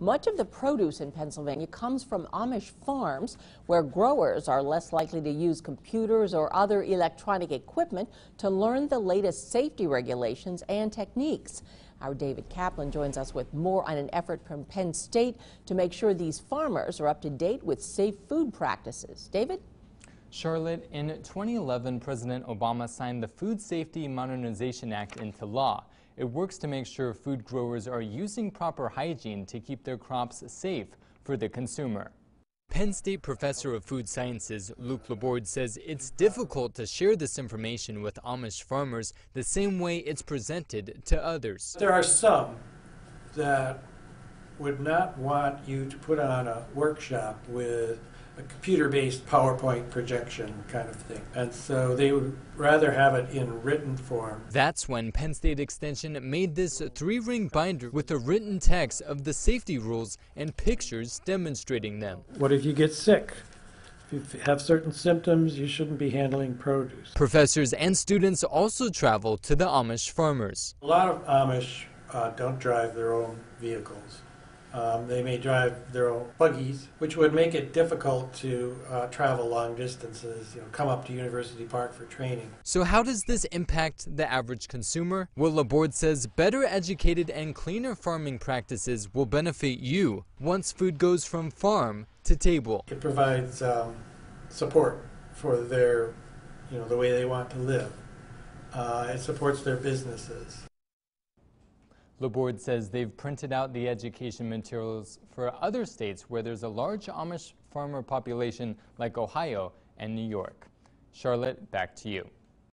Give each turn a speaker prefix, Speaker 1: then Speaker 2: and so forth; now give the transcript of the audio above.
Speaker 1: Much of the produce in Pennsylvania comes from Amish farms where growers are less likely to use computers or other electronic equipment to learn the latest safety regulations and techniques. Our David Kaplan joins us with more on an effort from Penn State to make sure these farmers are up to date with safe food practices. David?
Speaker 2: Charlotte, in 2011, President Obama signed the Food Safety Modernization Act into law. It works to make sure food growers are using proper hygiene to keep their crops safe for the consumer. Penn State professor of food sciences Luke LaBorde says it's difficult to share this information with Amish farmers the same way it's presented to others.
Speaker 3: There are some that would not want you to put on a workshop with a computer-based PowerPoint projection kind of thing. And so they would rather have it in written form.
Speaker 2: That's when Penn State Extension made this three-ring binder with a written text of the safety rules and pictures demonstrating them.
Speaker 3: What if you get sick? If you have certain symptoms, you shouldn't be handling produce.
Speaker 2: Professors and students also travel to the Amish farmers.
Speaker 3: A lot of Amish uh, don't drive their own vehicles. Um, they may drive their own buggies, which would make it difficult to uh, travel long distances, you know, come up to University Park for training.
Speaker 2: So how does this impact the average consumer? Well, LaBorde says better educated and cleaner farming practices will benefit you once food goes from farm to table.
Speaker 3: It provides um, support for their, you know, the way they want to live. Uh, it supports their businesses.
Speaker 2: LaBorde says they've printed out the education materials for other states where there's a large Amish farmer population like Ohio and New York. Charlotte, back to you.